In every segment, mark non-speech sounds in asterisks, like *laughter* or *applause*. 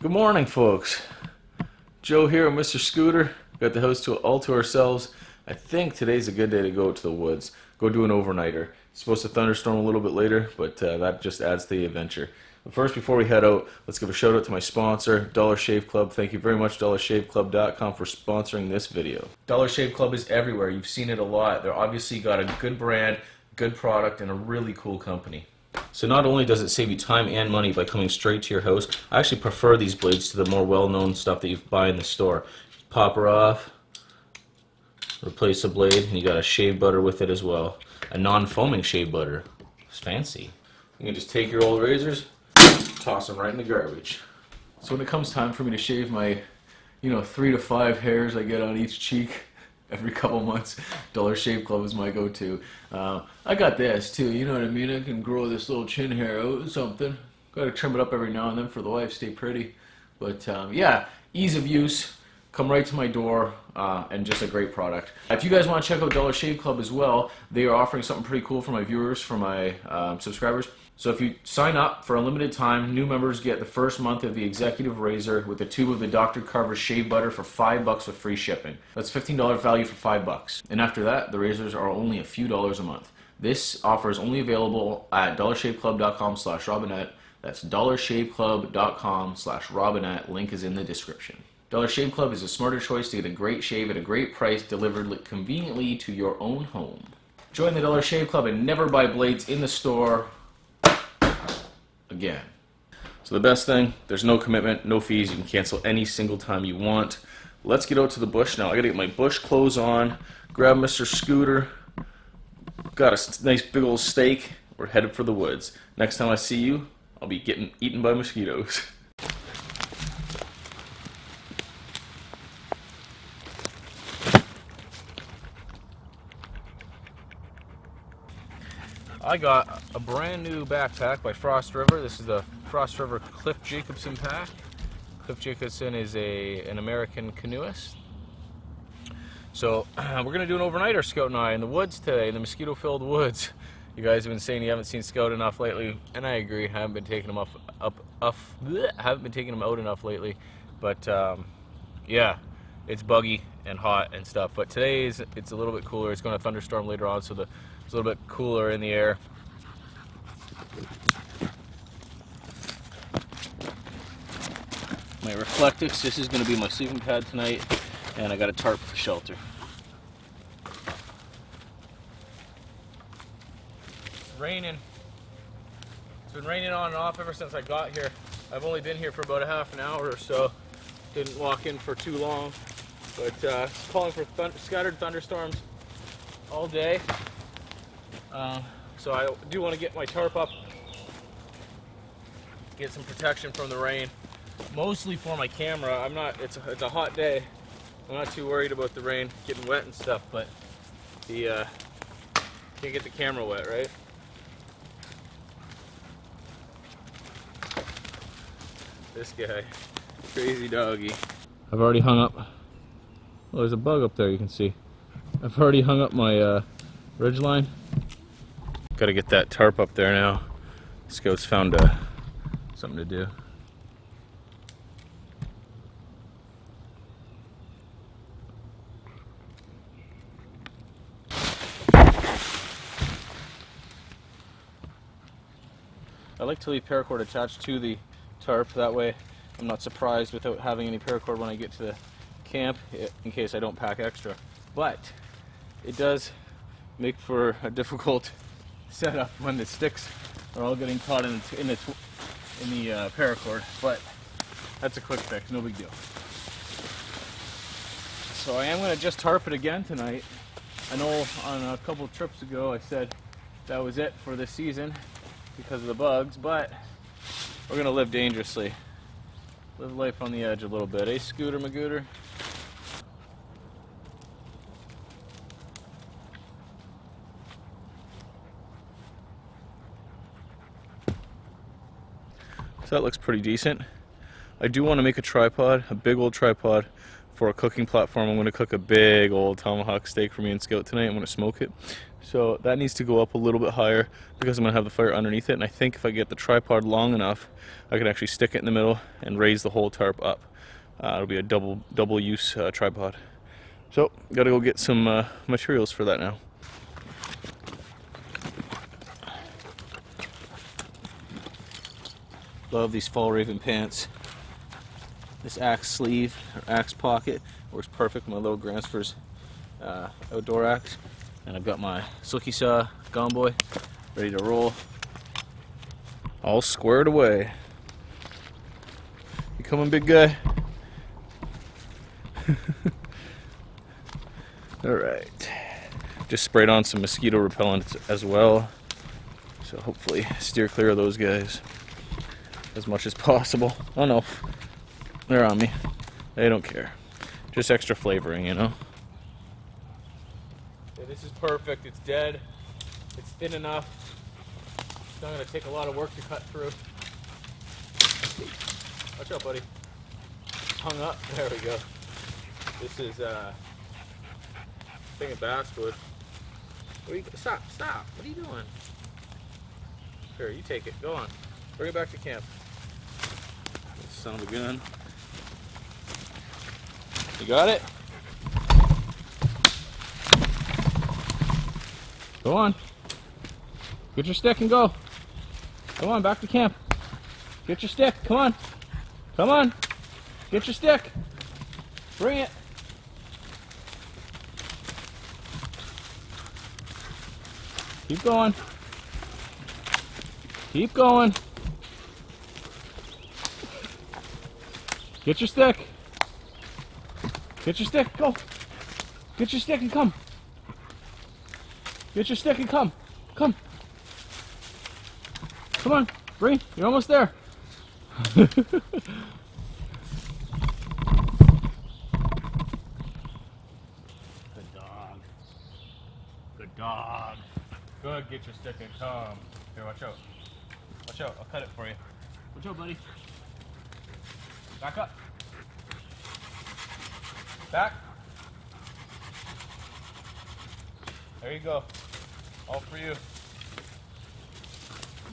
Good morning, folks. Joe here, Mr. Scooter. Got the house to all to ourselves. I think today's a good day to go to the woods. Go do an overnighter. It's supposed to thunderstorm a little bit later, but uh, that just adds to the adventure. But first, before we head out, let's give a shout out to my sponsor, Dollar Shave Club. Thank you very much, DollarShaveClub.com, for sponsoring this video. Dollar Shave Club is everywhere. You've seen it a lot. They're obviously got a good brand, good product, and a really cool company. So not only does it save you time and money by coming straight to your house, I actually prefer these blades to the more well-known stuff that you buy in the store. Pop her off, replace the blade, and you got a shave butter with it as well. A non-foaming shave butter. It's fancy. You can just take your old razors, toss them right in the garbage. So when it comes time for me to shave my, you know, three to five hairs I get on each cheek every *laughs* couple months, Dollar Shave Club is my go-to. Uh, I got this too, you know what I mean? I can grow this little chin hair out or something. Got to trim it up every now and then for the wife, stay pretty. But um, yeah, ease of use come right to my door uh, and just a great product. If you guys want to check out Dollar Shave Club as well, they are offering something pretty cool for my viewers, for my um, subscribers. So if you sign up for a limited time, new members get the first month of the Executive Razor with a tube of the Dr. Carver Shave Butter for five bucks with free shipping. That's $15 value for five bucks. And after that, the razors are only a few dollars a month. This offer is only available at dollarshaveclub.com slash Robinet. That's dollarshaveclub.com slash Robinet. Link is in the description. Dollar Shave Club is a smarter choice to get a great shave at a great price delivered conveniently to your own home. Join the Dollar Shave Club and never buy blades in the store again. So the best thing, there's no commitment, no fees. You can cancel any single time you want. Let's get out to the bush now. I gotta get my bush clothes on, grab Mr. Scooter, got a nice big old steak. We're headed for the woods. Next time I see you, I'll be getting eaten by mosquitoes. *laughs* I got a brand new backpack by Frost River. This is the Frost River Cliff Jacobson pack. Cliff Jacobson is a an American canoeist. So *clears throat* we're gonna do an overnighter, Scout and I, in the woods today, in the mosquito-filled woods. You guys have been saying you haven't seen Scout enough lately, and I agree. I haven't been taking him up, up, up. Bleh, haven't been taking him out enough lately. But um, yeah, it's buggy and hot and stuff. But today is it's a little bit cooler. It's going to thunderstorm later on, so the it's a little bit cooler in the air. My Reflectix, this is going to be my sleeping pad tonight, and I got a tarp for shelter. It's raining. It's been raining on and off ever since I got here. I've only been here for about a half an hour or so. Didn't walk in for too long, but uh, calling for scattered thunderstorms all day. Uh, so I do want to get my tarp up, get some protection from the rain, mostly for my camera. I'm not, it's a, it's a hot day. I'm not too worried about the rain getting wet and stuff, but the, uh, can't get the camera wet, right? This guy, crazy doggy. I've already hung up, oh, there's a bug up there you can see. I've already hung up my uh, ridge line Got to get that tarp up there now. Scout's found uh, something to do. I like to leave paracord attached to the tarp. That way I'm not surprised without having any paracord when I get to the camp in case I don't pack extra. But it does make for a difficult setup when the sticks are all getting caught in the, in the, in the uh, paracord, but that's a quick fix, no big deal. So I am going to just tarp it again tonight. I know on a couple trips ago I said that was it for this season because of the bugs, but we're going to live dangerously. Live life on the edge a little bit, eh, Scooter Magooter? So that looks pretty decent. I do want to make a tripod, a big old tripod for a cooking platform. I'm going to cook a big old tomahawk steak for me and Scout tonight. I'm going to smoke it. So that needs to go up a little bit higher because I'm going to have the fire underneath it. And I think if I get the tripod long enough, I can actually stick it in the middle and raise the whole tarp up. Uh, it'll be a double double use uh, tripod. So, gotta go get some uh, materials for that now. Love these Fjällräven pants. This axe sleeve, or axe pocket, works perfect with my little Gränsfors uh, outdoor axe. And I've got my silky saw Gomboy ready to roll. All squared away. You coming, big guy? *laughs* Alright. Just sprayed on some mosquito repellent as well. So hopefully steer clear of those guys as much as possible. Oh no, they're on me. They don't care. Just extra flavoring, you know? Yeah, this is perfect. It's dead. It's thin enough. It's not to take a lot of work to cut through. Watch out, buddy. Hung up. *laughs* There we go. This is uh, thing of basswood. You, stop, stop. What are you doing? Here, you take it. Go on. Bring it back to camp. Son of a gun. You got it? Go on. Get your stick and go. Come on, back to camp. Get your stick. Come on. Come on. Get your stick. Bring it. Keep going. Keep going. Get your stick. Get your stick. Go. Get your stick and come. Get your stick and come. Come. Come on. Bring. You're almost there. *laughs* Good dog. Good dog. Good. Get your stick and come. Here, watch out. Watch out. I'll cut it for you. Watch out, buddy. Back up. Back. There you go. All for you.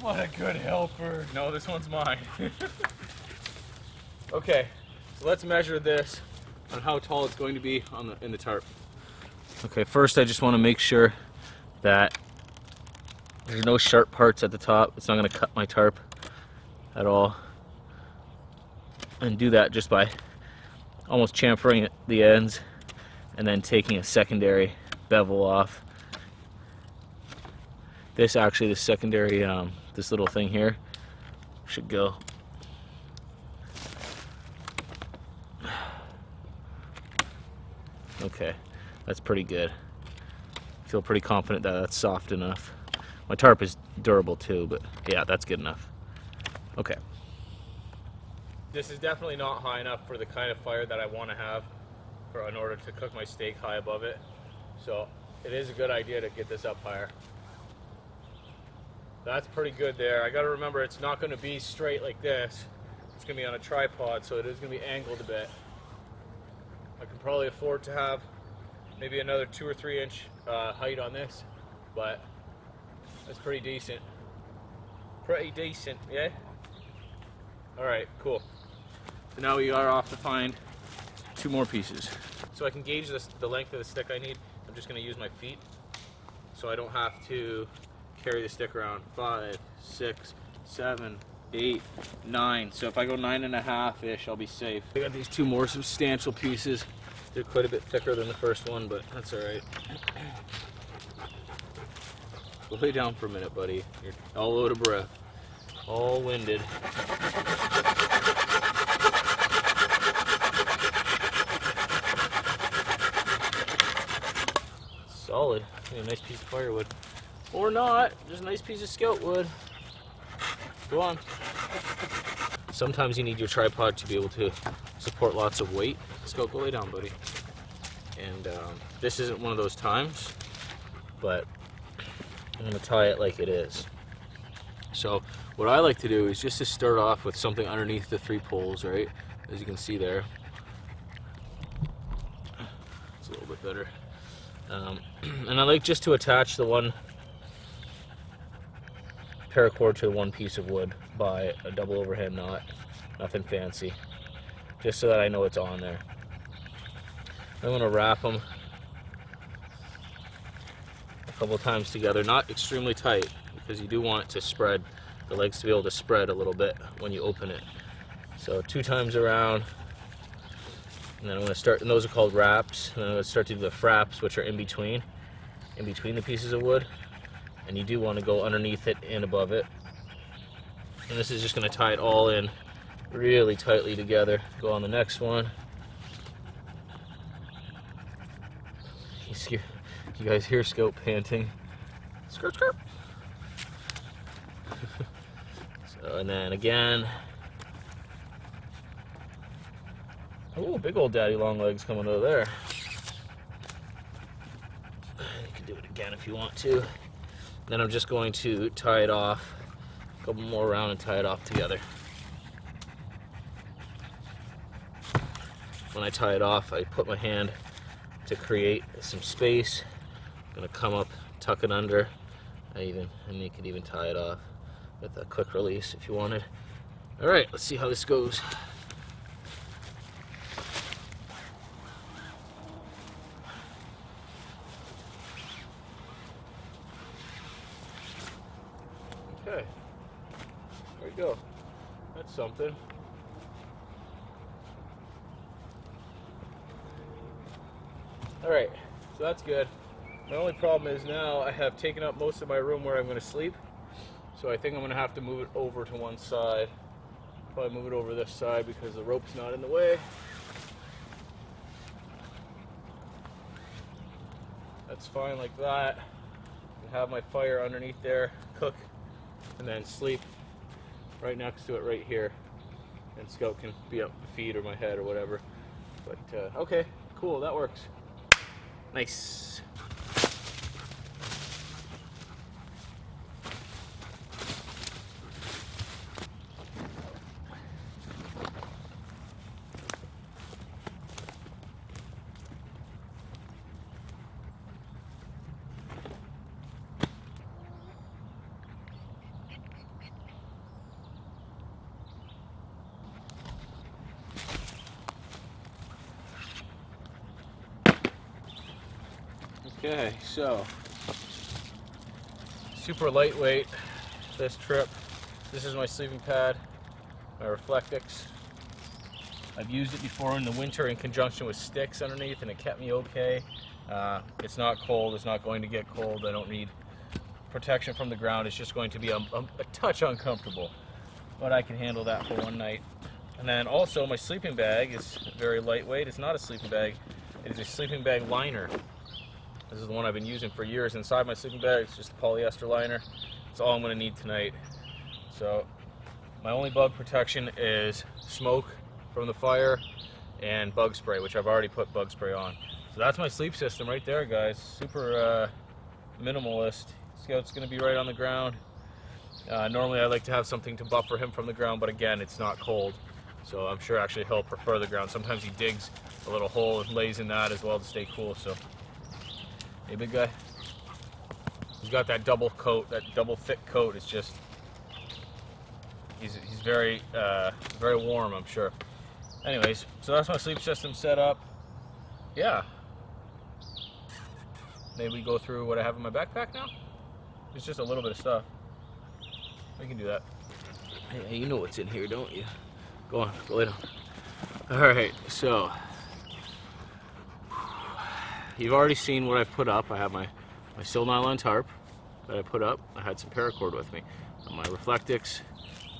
What a good helper. No, this one's mine. *laughs* okay, so let's measure this on how tall it's going to be on the in the tarp. Okay, first I just want to make sure that there's no sharp parts at the top. It's not going to cut my tarp at all. And do that just by almost chamfering the ends and then taking a secondary bevel off. This actually, the secondary, um, this little thing here should go. Okay, that's pretty good. Feel pretty confident that that's soft enough. My tarp is durable too, but yeah, that's good enough. Okay. This is definitely not high enough for the kind of fire that I want to have for in order to cook my steak high above it. So it is a good idea to get this up higher. That's pretty good there. I got to remember it's not going to be straight like this. It's going to be on a tripod, so it is going to be angled a bit. I can probably afford to have maybe another two or three inch uh, height on this, but that's pretty decent. Pretty decent, yeah? All right, cool. So now we are off to find two more pieces. So I can gauge this, the length of the stick I need. I'm just gonna use my feet so I don't have to carry the stick around. Five, six, seven, eight, nine. So if I go nine and a half-ish, I'll be safe. I got these two more substantial pieces. They're quite a bit thicker than the first one, but that's all right. Lay down for a minute, buddy. You're all out of breath. All winded. Yeah, nice piece of firewood. Or not. Just a nice piece of scout wood. Go on. Sometimes you need your tripod to be able to support lots of weight. Scout, go lay down, buddy. And um, this isn't one of those times, but I'm gonna tie it like it is. So what I like to do is just to start off with something underneath the three poles, right? As you can see there. It's a little bit better. Um, *clears throat* and I like just to attach the one paracord to one piece of wood by a double overhand knot. Nothing fancy. Just so that I know it's on there. I'm to wrap them a couple times together. Not extremely tight because you do want it to spread, the legs to be able to spread a little bit when you open it. So two times around. And then I'm to start, and those are called wraps. And then I'm to start to do the fraps, which are in between, in between the pieces of wood and you do want to go underneath it and above it. And this is just going to tie it all in really tightly together. Go on the next one. You, guys hear Scout panting. Skirt, skirt. *laughs* so, and then again. Oh, big old daddy long legs coming over there. You can do it again if you want to. Then I'm just going to tie it off, a couple more around and tie it off together. When I tie it off, I put my hand to create some space. I'm gonna come up, tuck it under, I even, and you could even tie it off with a quick release if you wanted. All right, let's see how this goes. Okay. There you go. That's Alright, so that's good. My only problem is now I have taken up most of my room where I'm going to sleep. So I think I'm going to have to move it over to one side. Probably move it over this side because the rope's not in the way. That's fine like that. I have my fire underneath there, cook and then sleep right next to it right here. And Scout can be up my feet or my head or whatever. But uh, okay, cool, that works. Nice. Okay, so super lightweight this trip. This is my sleeping pad, my Reflectix. I've used it before in the winter in conjunction with sticks underneath and it kept me okay. Uh, it's not cold, it's not going to get cold. I don't need protection from the ground. It's just going to be a, a, a touch uncomfortable, but I can handle that for one night. And then also my sleeping bag is very lightweight. It's not a sleeping bag, it is a sleeping bag liner. This is the one I've been using for years. Inside my sleeping bag, it's just a polyester liner. It's all I'm gonna need tonight. So my only bug protection is smoke from the fire and bug spray, which I've already put bug spray on. So that's my sleep system right there, guys. Super uh, minimalist. Scout's gonna be right on the ground. Uh, normally I like to have something to buffer him from the ground, but again, it's not cold. So I'm sure actually he'll prefer the ground. Sometimes he digs a little hole and lays in that as well to stay cool. So Hey, big guy. He's got that double coat, that double thick coat. It's just, he's, he's very, uh, very warm, I'm sure. Anyways, so that's my sleep system set up. Yeah. Maybe we go through what I have in my backpack now? It's just a little bit of stuff. We can do that. Hey, you know what's in here, don't you? Go on, go lay down. All right, so you've already seen what I've put up. I have my, my Sil Nylon tarp that I put up. I had some paracord with me. My Reflectix,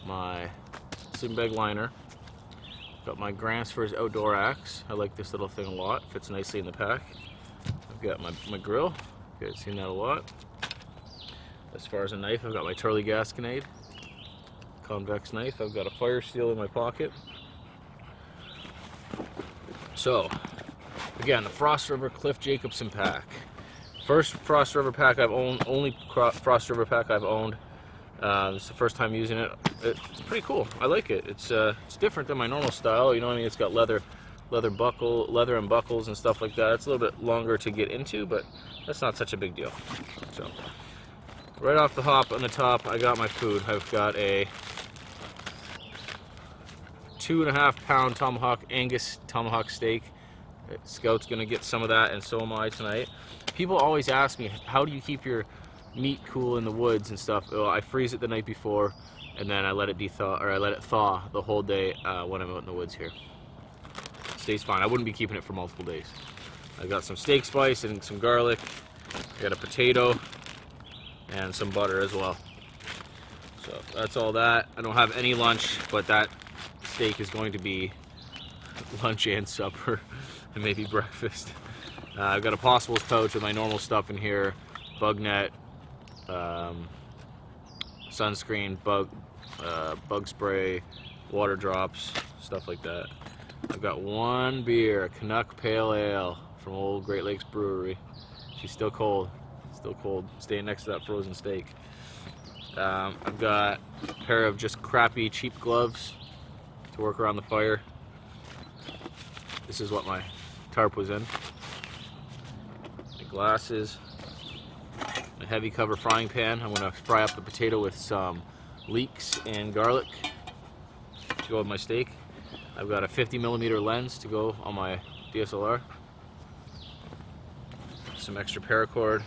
my sleeping bag liner. Got my Grants for his outdoor axe. I like this little thing a lot. Fits nicely in the pack. I've got my, my grill. You guys seen that a lot. As far as a knife, I've got my Charlie Gasconade convex knife. I've got a fire steel in my pocket. So, Again, the Frost River Cliff Jacobson pack. First Frost River pack I've owned, only Frost River pack I've owned. Uh, it's the first time using it. It's pretty cool. I like it. It's uh, it's different than my normal style. You know what I mean? It's got leather leather buckle, leather and buckles and stuff like that. It's a little bit longer to get into, but that's not such a big deal. So, right off the hop on the top, I got my food. I've got a two and a half pound tomahawk Angus tomahawk steak. Scout's gonna get some of that, and so am I tonight. People always ask me, how do you keep your meat cool in the woods and stuff? Well, I freeze it the night before, and then I let it thaw or I let it thaw the whole day uh, when I'm out in the woods here. Stays fine. I wouldn't be keeping it for multiple days. I got some steak spice and some garlic. I got a potato and some butter as well. So that's all that. I don't have any lunch, but that steak is going to be *laughs* lunch and supper and maybe breakfast. Uh, I've got a possibles pouch with my normal stuff in here, bug net, um, sunscreen, bug, uh, bug spray, water drops, stuff like that. I've got one beer, a Canuck Pale Ale from Old Great Lakes Brewery. She's still cold, still cold, staying next to that frozen steak. Um, I've got a pair of just crappy cheap gloves to work around the fire. This is what my tarp was in. Glasses, a heavy cover frying pan. I'm gonna fry up the potato with some leeks and garlic to go with my steak. I've got a 50 millimeter lens to go on my DSLR. Some extra paracord,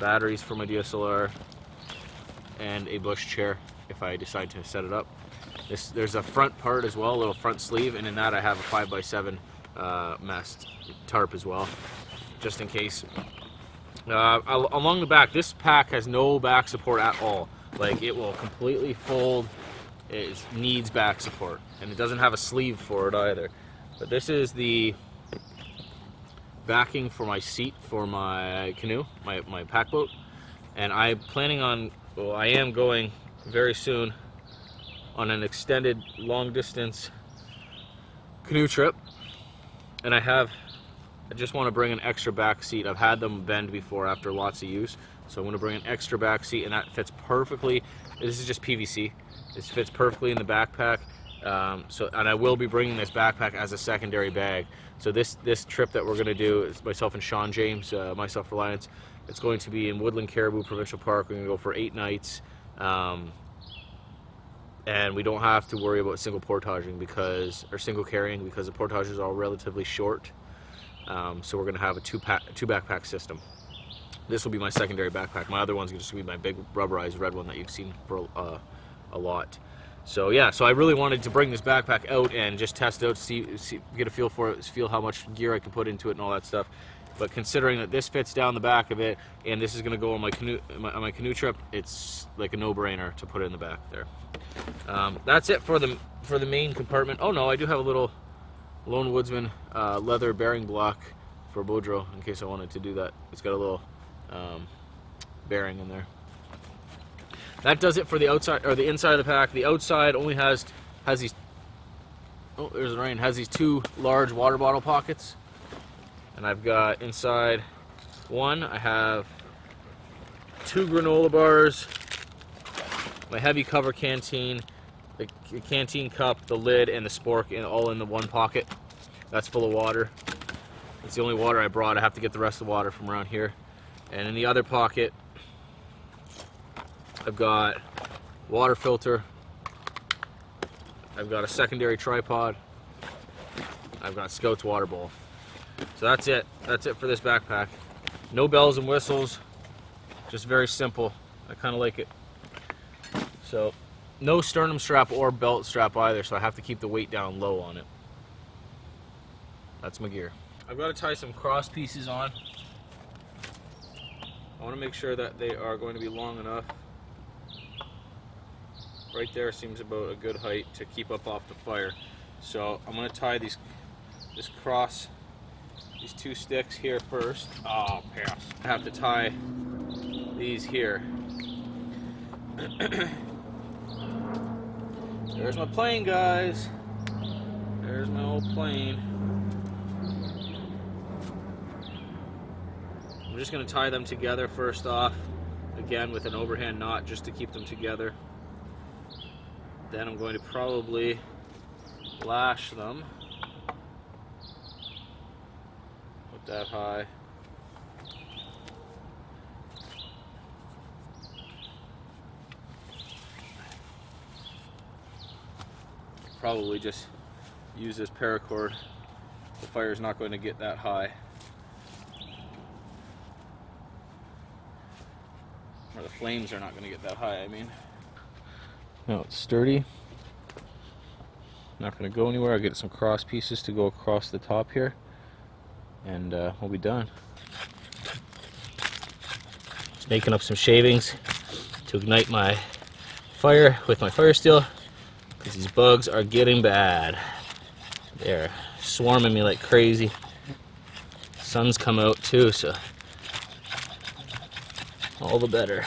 batteries for my DSLR, and a bush chair if I decide to set it up. This, there's a front part as well, a little front sleeve, and in that I have a 5x7 uh, mast tarp as well, just in case. Uh, along the back, this pack has no back support at all. Like it will completely fold. It needs back support, and it doesn't have a sleeve for it either. But this is the backing for my seat for my canoe, my, my pack boat. And I'm planning on, well, I am going very soon on an extended long distance canoe trip and I have I just want to bring an extra back seat. I've had them bend before after lots of use. So I'm going to bring an extra back seat and that fits perfectly this is just PVC this fits perfectly in the backpack um, so and I will be bringing this backpack as a secondary bag. So this this trip that we're going to do is myself and Shawn James uh, my self-reliance it's going to be in Woodland Caribou Provincial Park. We're going to go for eight nights um, and we don't have to worry about single portaging because or single carrying because the portages are all relatively short. Um, so we're going to have a two pack two backpack system. This will be my secondary backpack. My other one's going to be my big rubberized red one that you've seen for uh, a lot. So yeah so I really wanted to bring this backpack out and just test it out see, see get a feel for it feel how much gear I can put into it and all that stuff but considering that this fits down the back of it and this is going to go on my canoe my, on my canoe trip it's like a no-brainer to put it in the back there. Um, that's it for the for the main compartment. Oh no I do have a little Lone Woodsman uh, leather bearing block for bow drill in case I wanted to do that. It's got a little um, bearing in there. That does it for the outside or the inside of the pack. The outside only has has these oh there's the rain has these two large water bottle pockets and I've got inside one, I have two granola bars, my heavy cover canteen, the canteen cup, the lid, and the spork and all in the one pocket. That's full of water. It's the only water I brought. I have to get the rest of the water from around here. And in the other pocket, I've got water filter. I've got a secondary tripod. I've got Scout's water bowl. So that's it. That's it for this backpack. No bells and whistles. Just very simple. I kind of like it. So no sternum strap or belt strap either, so I have to keep the weight down low on it. That's my gear. I've got to tie some cross pieces on. I want to make sure that they are going to be long enough. Right there seems about a good height to keep up off the fire. So I'm going to tie these this cross these two sticks here first. Oh, pass. I have to tie these here. *clears throat* There's my plane, guys. There's my old plane. I'm just going to tie them together first off. Again, with an overhand knot just to keep them together. Then I'm going to probably lash them that high. Probably just use this paracord. The fire is not going to get that high. Or the flames are not going to get that high, I mean. Now it's sturdy. Not going to go anywhere. I'll get some cross pieces to go across the top here. And uh, we'll be done. Just making up some shavings to ignite my fire with my fire steel. Because these bugs are getting bad. They're swarming me like crazy. Sun's come out too, so all the better.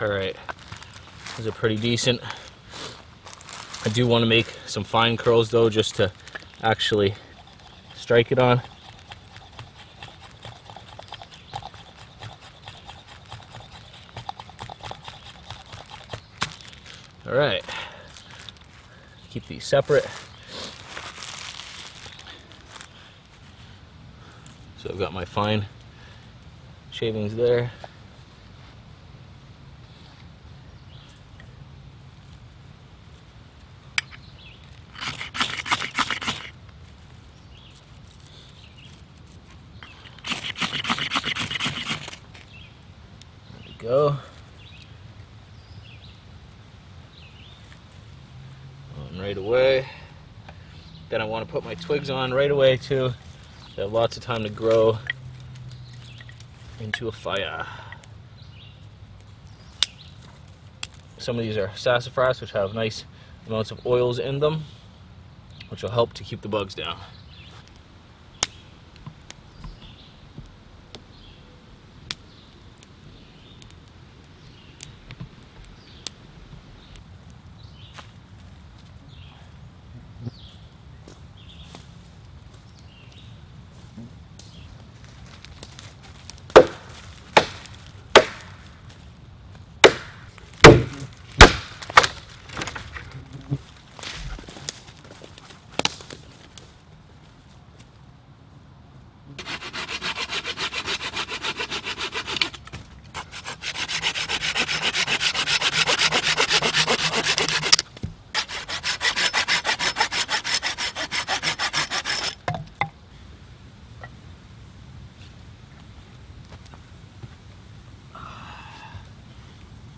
All right, those are pretty decent. I do want to make some fine curls though, just to actually strike it on. All right, keep these separate. So I've got my fine shavings there we go. On right away. Then I want to put my twigs on right away too. They have lots of time to grow into a fire. Some of these are sassafras, which have nice amounts of oils in them, which will help to keep the bugs down.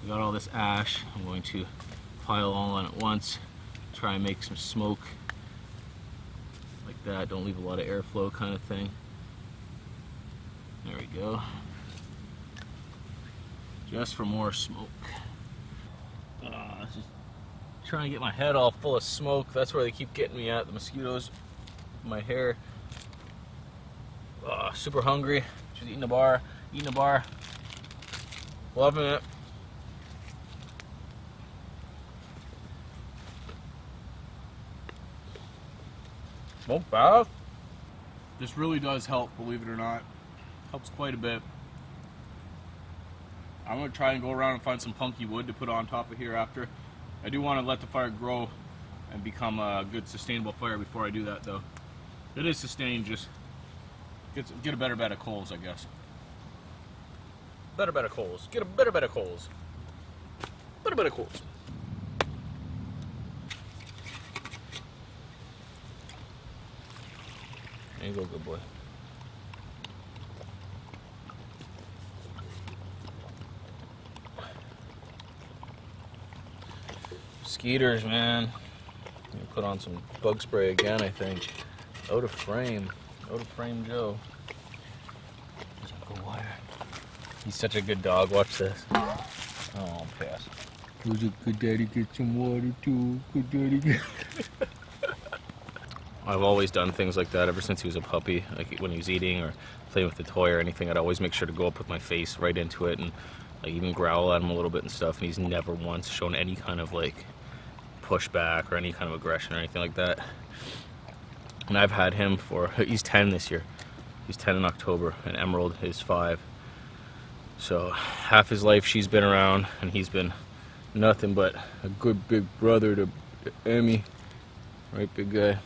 We got all this ash. I'm going to pile all on at once. Try and make some smoke like that. Don't leave a lot of airflow kind of thing. There we go. Just for more smoke. Uh, just trying to get my head all full of smoke. That's where they keep getting me at. The mosquitoes, my hair. Uh, super hungry. Just eating a bar. Eating a bar. Loving it. Bath? This really does help, believe it or not. Helps quite a bit. I'm gonna try and go around and find some punky wood to put on top of here after. I do want to let the fire grow and become a good sustainable fire before I do that though. It is sustained, just get, get a better bed of coals, I guess. Better, bed of coals. Get a better, bed of coals. Better, bed of coals. Go, good boy. Skeeters, man. Put on some bug spray again, I think. Out of frame. Out of frame Joe. Wire. He's such a good dog. Watch this. Oh, pass. Good daddy get some water too? Good daddy get. I've always done things like that ever since he was a puppy. Like when he was eating or playing with the toy or anything, I'd always make sure to go up with my face right into it and like even growl at him a little bit and stuff. And he's never once shown any kind of like pushback or any kind of aggression or anything like that. And I've had him for *laughs* he's 10 this year. He's 10 in October, and Emerald is five. So half his life she's been around, and he's been nothing but a good big brother to Emmy. Right, big guy.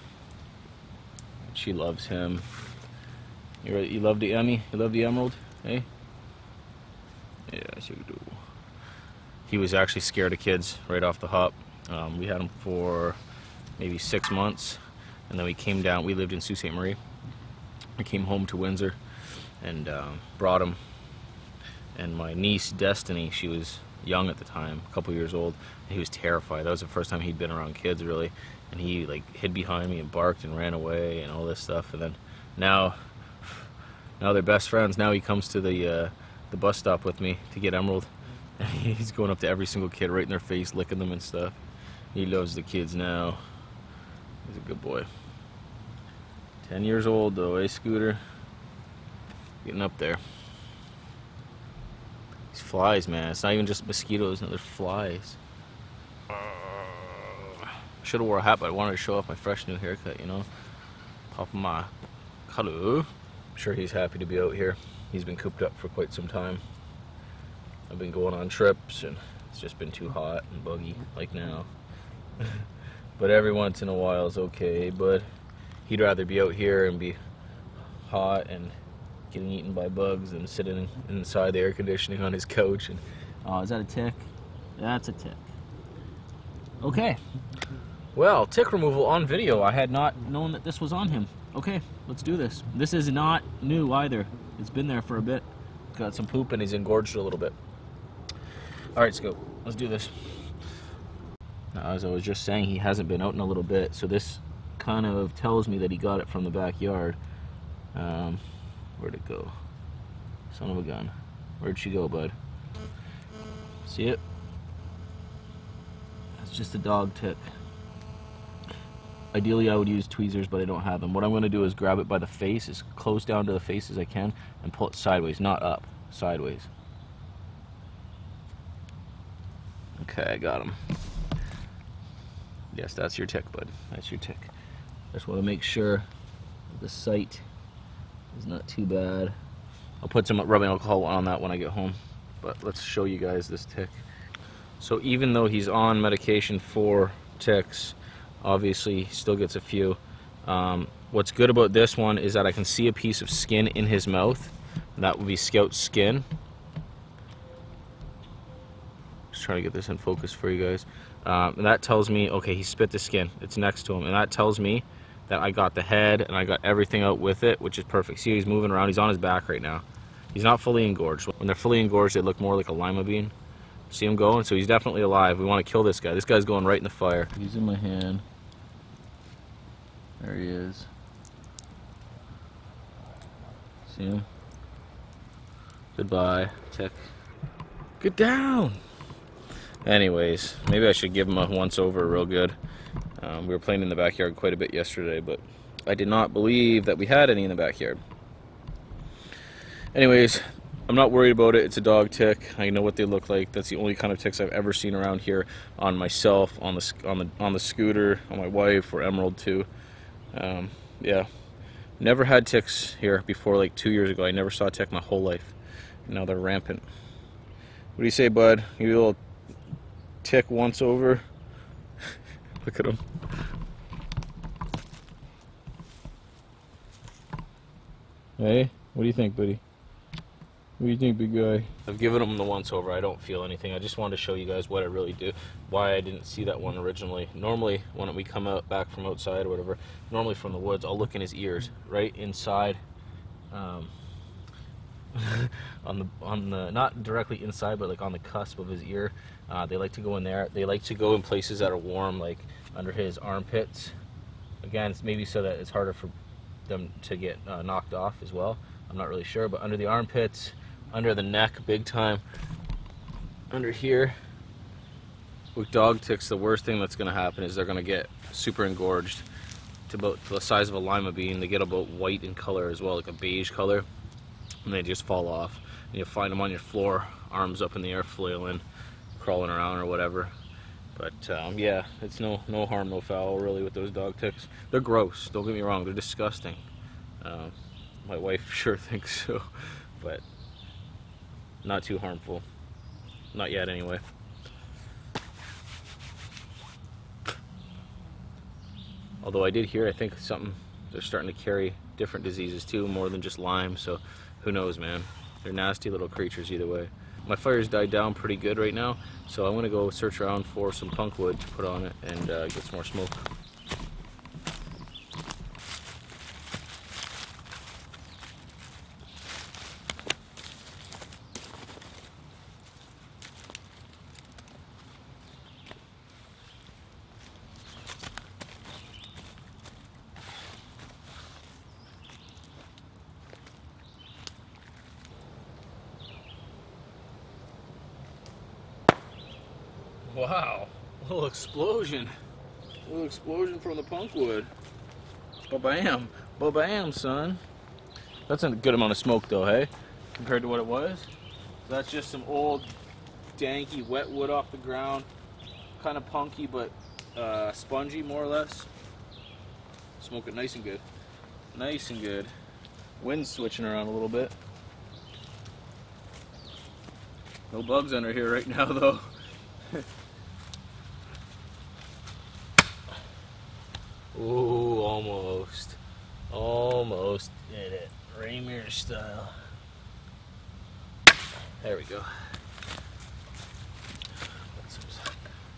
She loves him. You you love the Emmy? You love the emerald? Hey? Yes, you do. He was actually scared of kids right off the hop. Um, we had him for maybe six months, and then we came down. We lived in Sault Ste. Marie. We came home to Windsor and um, brought him. And my niece Destiny, she was young at the time, a couple years old. he was terrified. That was the first time he'd been around kids really, and he like hid behind me and barked and ran away and all this stuff. And then now, now they're best friends. Now he comes to the uh, the bus stop with me to get Emerald. And *laughs* he's going up to every single kid right in their face, licking them and stuff. He loves the kids now. He's a good boy. 10 years old though, eh, Scooter? Getting up there. These flies, man. It's not even just mosquitoes, no, they're flies. Should have wore a hat, but I wanted to show off my fresh new haircut, you know? Pop my color. I'm sure he's happy to be out here. He's been cooped up for quite some time. I've been going on trips and it's just been too hot and buggy, like now. *laughs* but every once in a while is okay, but he'd rather be out here and be hot and getting eaten by bugs than sitting inside the air conditioning on his couch. And oh, is that a tick? That's a tick. Okay. Well, tick removal on video. I had not known that this was on him. Okay, let's do this. This is not new either. It's been there for a bit. Got some poop and he's engorged a little bit. All right, Scope. Let's do this. Now, as I was just saying, he hasn't been out in a little bit, so this kind of tells me that he got it from the backyard. Um, where'd it go? Son of a gun. Where'd she go, bud? See it? It's just a dog tick. Ideally, I would use tweezers, but I don't have them. What I'm going to do is grab it by the face, as close down to the face as I can, and pull it sideways, not up, sideways. Okay, I got him. Yes, that's your tick, bud. That's your tick. Just want to make sure the sight is not too bad. I'll put some rubbing alcohol on that when I get home. But let's show you guys this tick. So even though he's on medication for ticks, obviously still gets a few. Um, what's good about this one is that I can see a piece of skin in his mouth. That would be Scout's skin. Just trying to get this in focus for you guys. Um, and that tells me, okay, he spit the skin. It's next to him. And that tells me that I got the head and I got everything out with it, which is perfect. See, he's moving around. He's on his back right now. He's not fully engorged. When they're fully engorged, they look more like a lima bean. See him going? So he's definitely alive. We want to kill this guy. This guy's going right in the fire. He's in my hand. There he is. See him? Goodbye, Tick. Get down! Anyways, maybe I should give him a once over real good. Um, we were playing in the backyard quite a bit yesterday, but I did not believe that we had any in the backyard. Anyways, I'm not worried about it. It's a dog tick. I know what they look like. That's the only kind of ticks I've ever seen around here on myself, on the on the on the scooter, on my wife, or Emerald too. Um, yeah, never had ticks here before. Like two years ago, I never saw a tick my whole life. Now they're rampant. What do you say, bud? You little tick once over. *laughs* Look at him. Hey, what do you think, buddy? What do you think, big guy? I've given him the once over. I don't feel anything. I just wanted to show you guys what I really do. Why I didn't see that one originally. Normally, when we come out back from outside or whatever, normally from the woods, I'll look in his ears, right inside. Um, *laughs* on the on the not directly inside but like on the cusp of his ear uh, they like to go in there they like to go in places that are warm like under his armpits again it's maybe so that it's harder for them to get uh, knocked off as well I'm not really sure but under the armpits under the neck big time under here with dog ticks the worst thing that's going to happen is they're going to get super engorged to about the size of a lima bean they get about white in color as well like a beige color and they just fall off. And you find them on your floor, arms up in the air, flailing, crawling around or whatever. But um, yeah, it's no no harm, no foul really with those dog ticks. They're gross. Don't get me wrong. They're disgusting. Uh, my wife *laughs* sure thinks so, but not too harmful. Not yet, anyway. Although I did hear, I think something they're starting to carry different diseases too, more than just Lyme. So who knows, man? They're nasty little creatures either way. My fire's died down pretty good right now, so I'm gonna go search around for some punk wood to put on it and uh, get some more smoke. Wow, a little explosion. A little explosion from the punk wood. Ba-bam, ba-bam, son. That's a good amount of smoke though, hey? Compared to what it was. So that's just some old, danky, wet wood off the ground. Kind of punky, but uh, spongy more or less. Smoke it nice and good. Nice and good. Wind switching around a little bit. No bugs under here right *laughs* now though. Ooh, almost. Almost did Rainier style. There we go.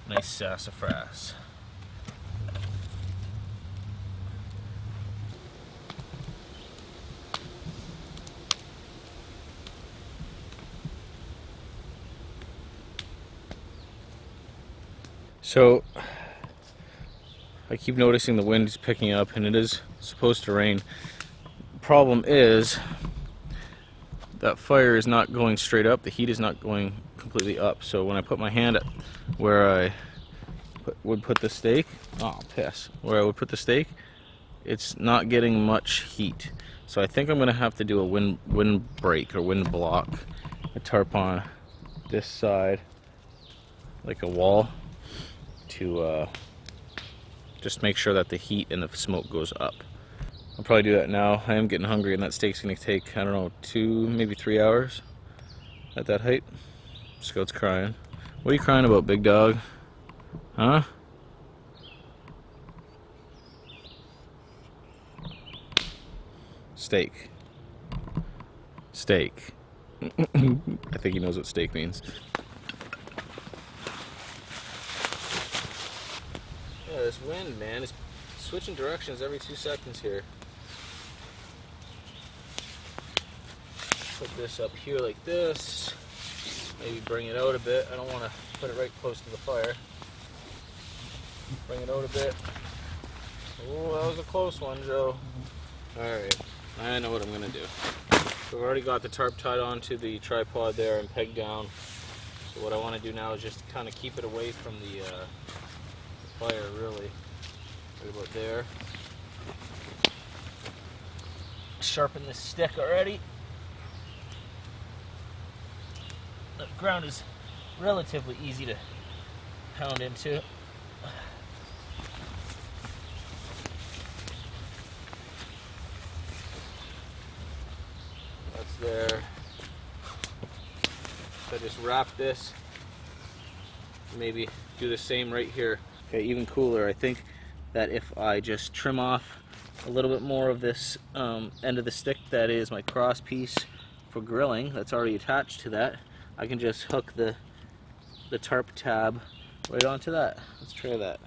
Nice sassafras. So I keep noticing the wind is picking up and it is supposed to rain. Problem is that fire is not going straight up, the heat is not going completely up. So when I put my hand at where I put, would put the steak, oh piss, where I would put the steak, it's not getting much heat. So I think I'm gonna have to do a wind wind break or wind block, a tarp on this side, like a wall, to uh, just make sure that the heat and the smoke goes up. I'll probably do that now. I am getting hungry and that steak's gonna take, I don't know, two, maybe three hours at that height. Scout's crying. What are you crying about, big dog? Huh? Steak. Steak. *laughs* I think he knows what steak means. Yeah, this wind, man, is switching directions every two seconds here. Put this up here like this. Maybe bring it out a bit. I don't want to put it right close to the fire. Bring it out a bit. Oh, that was a close one, Joe. Alright, I know what I'm going to do. So I've already got the tarp tied onto the tripod there and pegged down. So what I want to do now is just kind of keep it away from the uh, fire really. Right about there. Sharpen this stick already. The ground is relatively easy to pound into. That's there. So I just wrap this. Maybe do the same right here. Okay, even cooler. I think that if I just trim off a little bit more of this um, end of the stick that is my cross piece for grilling that's already attached to that, I can just hook the the tarp tab right onto that. Let's try that.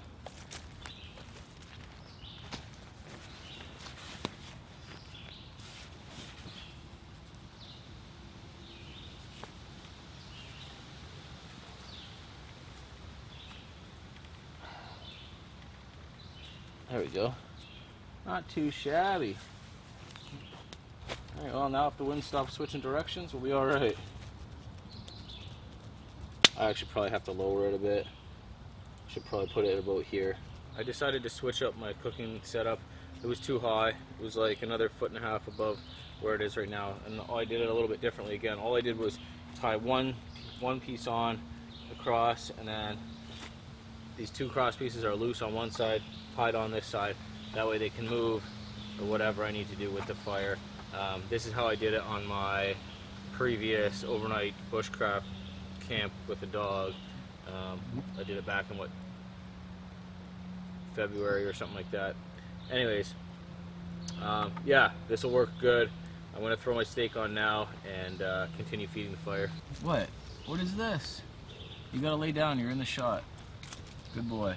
There we go. Not too shabby. Alright, well now if the wind stops switching directions, we'll be alright. I actually probably have to lower it a bit. Should probably put it about here. I decided to switch up my cooking setup. It was too high. It was like another foot and a half above where it is right now. And I did it a little bit differently again. All I did was tie one one piece on across and then these two cross pieces are loose on one side, tied on this side. That way they can move or whatever I need to do with the fire. Um, this is how I did it on my previous overnight bushcraft camp with a dog. Um, I did it back in what February or something like that. Anyways, um, yeah, this will work good. I'm gonna throw my steak on now and uh, continue feeding the fire. What? What is this? You gotta lay down. You're in the shot. Good boy.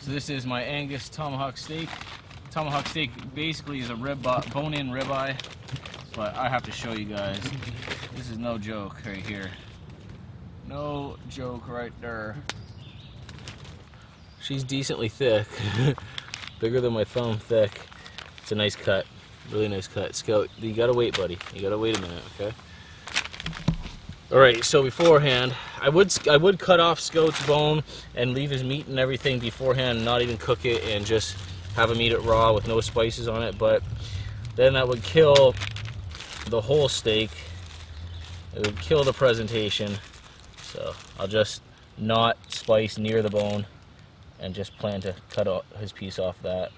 So this is my Angus tomahawk steak. Tomahawk steak basically is a rib bone-in ribeye, but I have to show you guys. This is no joke right here. No joke right there. She's decently thick. *laughs* Bigger than my thumb thick. It's a nice cut. Really nice cut. Scout, you gotta wait, buddy. You gotta wait a minute, okay? All right, so beforehand, I would I would cut off Scout's bone and leave his meat and everything beforehand, not even cook it, and just have him eat it raw with no spices on it. But then that would kill the whole steak. It would kill the presentation. So I'll just not splice near the bone and just plan to cut his piece off that.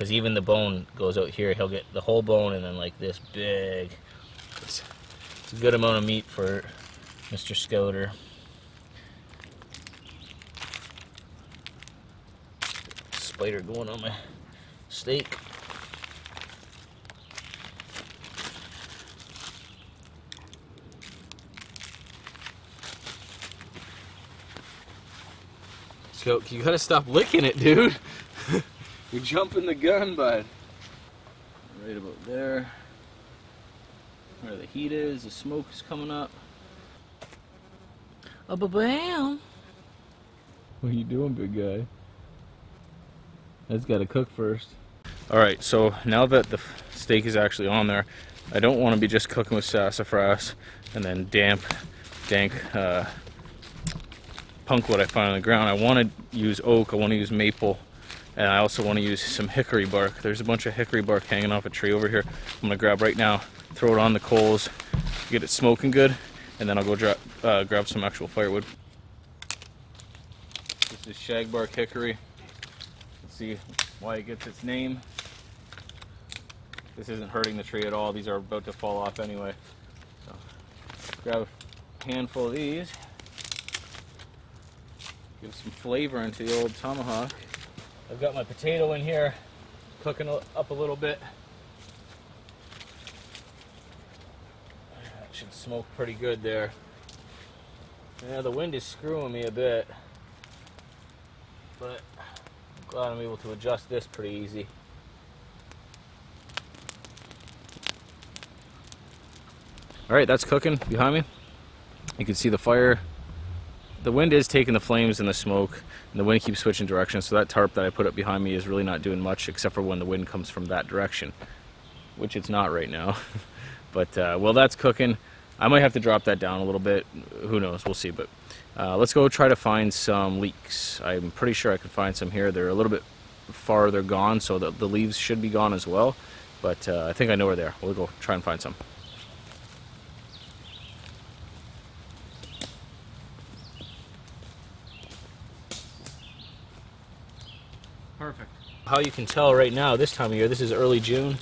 because even the bone goes out here he'll get the whole bone and then like this big it's, a good amount of meat for Mr. Scouter spider going on my steak Scout, you gotta stop licking it, dude. *laughs* You're jumping the gun, bud. Right about there. Where the heat is, the smoke is coming up. Oh, ba bam! What are you doing, big guy? That's got to cook first. All right, so now that the steak is actually on there, I don't want to be just cooking with sassafras and then damp, dank uh, punk wood I find on the ground. I want to use oak, I want to use maple, and I also want to use some hickory bark. There's a bunch of hickory bark hanging off a tree over here. I'm going to grab right now, throw it on the coals, get it smoking good, and then I'll go uh, grab some actual firewood. This is shagbark hickory. Let's see why it gets its name. This isn't hurting the tree at all. These are about to fall off anyway. So, grab a handful of these. Give some flavor into the old tomahawk. I've got my potato in here, cooking up a little bit. That should smoke pretty good there. Yeah, the wind is screwing me a bit, but I'm glad I'm able to adjust this pretty easy. All right, that's cooking behind me. You can see the fire the wind is taking the flames and the smoke, and the wind keeps switching directions, so that tarp that I put up behind me is really not doing much except for when the wind comes from that direction, which it's not right now. *laughs* but, uh, well, that's cooking. I might have to drop that down a little bit. Who knows? We'll see. But uh, let's go try to find some leeks. I'm pretty sure I could find some here. They're a little bit farther gone, so the, the leaves should be gone as well. But uh, I think I know where they are. We'll go try and find some. Perfect. How you can tell right now, this time of year, this is early June,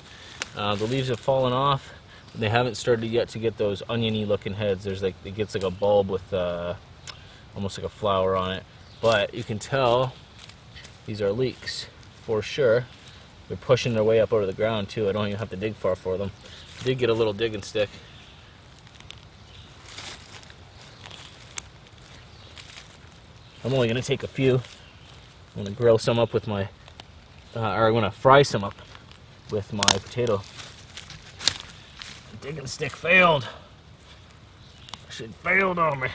uh, the leaves have fallen off. They haven't started yet to get those oniony looking heads. There's like, it gets like a bulb with uh, almost like a flower on it. But you can tell these are leeks for sure. They're pushing their way up out of the ground too. I don't even have to dig far for them. I did get a little digging stick. I'm only to take a few. I'm gonna grill some up with my, uh, or I'm gonna fry some up with my potato. Digging stick failed. She failed on me.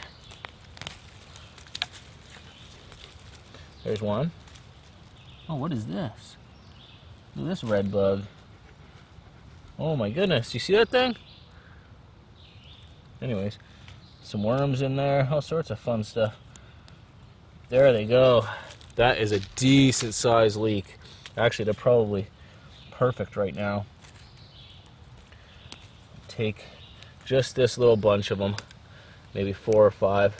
There's one. Oh, what is this? Look at this red bug. Oh my goodness, you see that thing? Anyways, some worms in there, all sorts of fun stuff. There they go. That is a decent sized leek. Actually, they're probably perfect right now. Take just this little bunch of them, maybe four or five.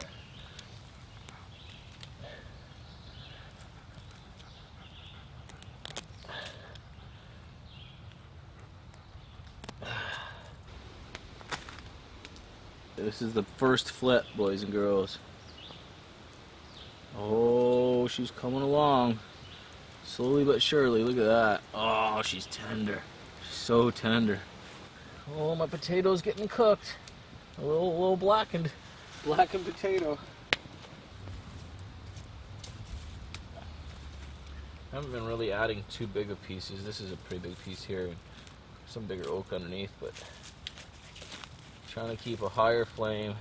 This is the first flip, boys and girls. Oh, Oh, she's coming along. Slowly but surely. Look at that. Oh, she's tender. She's so tender. Oh, my potato's getting cooked. A little, a little blackened. Blackened potato. I haven't been really adding too big of pieces. This is a pretty big piece here. and Some bigger oak underneath, but trying to keep a higher flame.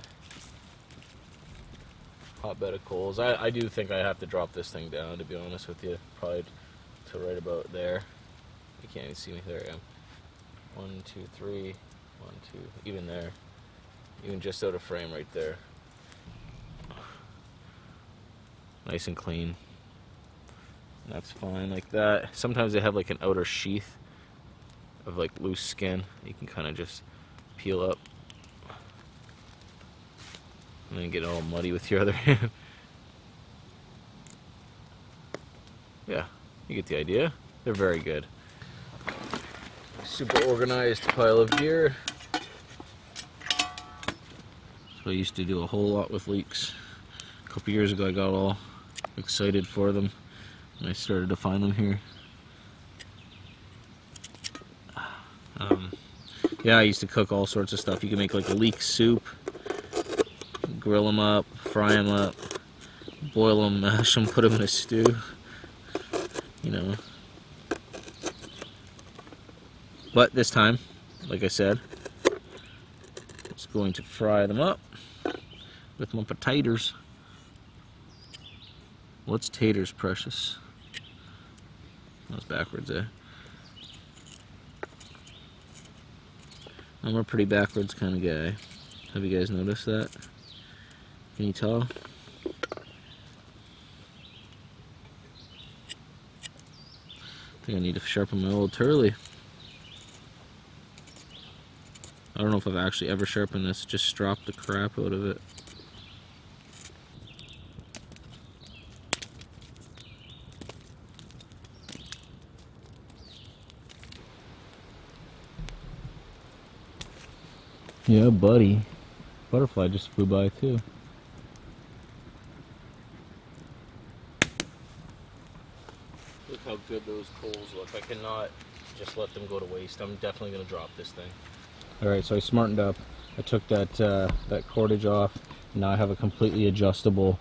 Hot bed of coals. I, I do think I have to drop this thing down, to be honest with you. Probably to right about there. You can't even see me. There I am. One, two, three. One, two. Even there. Even just out of frame right there. Nice and clean. That's fine like that. Sometimes they have like an outer sheath of like loose skin. You can kind of just peel up. And then get all muddy with your *laughs* other hand. yeah, you get the idea. They're very good. Super organized pile of gear. So I used to do a whole lot with leeks. A couple years ago I got all excited for them. And I started to find them here. Um, yeah, I used to cook all sorts of stuff. You can make like a leek soup, grill them up, fry them up, boil them, mash them, put them in a stew. You know. But this time, like I said, it's going to fry them up with my potatoes. What's taters, precious? That was backwards there. I'm a pretty backwards kind of guy. Have you guys noticed that? Can you tell? I think I need to sharpen my old turley. I don't know if I've actually ever sharpened this, just stropped the crap out of it. Yeah, buddy. Butterfly just flew by too. Look how good those coals look. I cannot just let them go to waste. I'm definitely going to drop this thing. Alright, so I smartened up. I took that, uh, that cordage off. Now I have a completely adjustable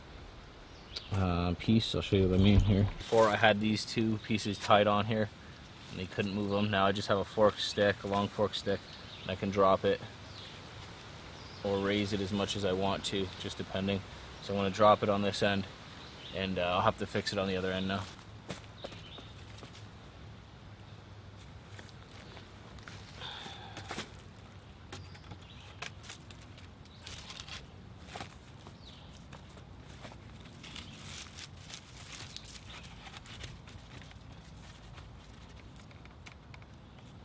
uh, piece. I'll show you what I mean here. Before I had these two pieces tied on here and they couldn't move them. Now I just have a fork stick, a long fork stick, and I can drop it or raise it as much as I want to, just depending. So I'm going to drop it on this end, and uh, I'll have to fix it on the other end now.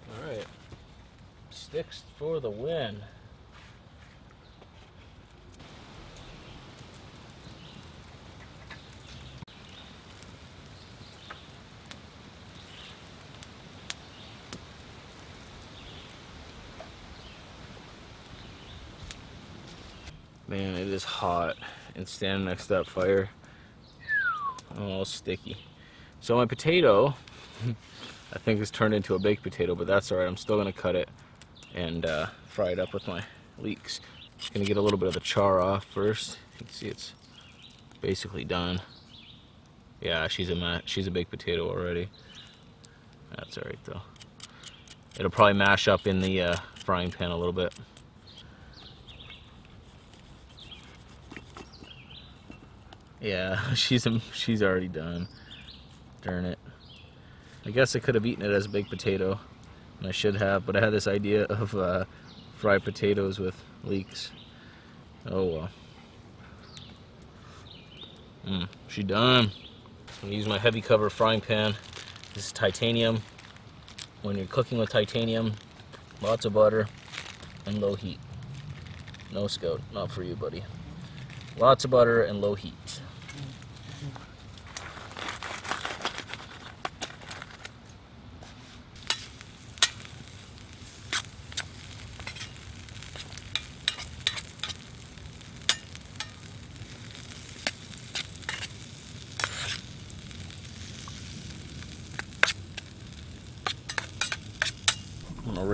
All right, the win. Man, it is hot and standing next to that fire. I'm all sticky. So my potato, *laughs* I think has turned into a baked potato, but that's alright. I'm still gonna cut it and uh, fry it up with my leeks. Just gonna get a little bit of the char off first. You can see it's basically done. Yeah, she's a she's a baked potato already. That's alright though. It'll probably mash up in the uh, frying pan a little bit. Yeah, *laughs* she's a, she's already done. Darn it. I guess I could have eaten it as a baked potato, I should have, but I had this idea of uh, fried potatoes with leeks. Oh well. Mm, she done. I'm gonna use my heavy cover frying pan. This is titanium. When you're cooking with titanium, lots of butter and low heat. No scout, not for you, buddy. Lots of butter and low heat.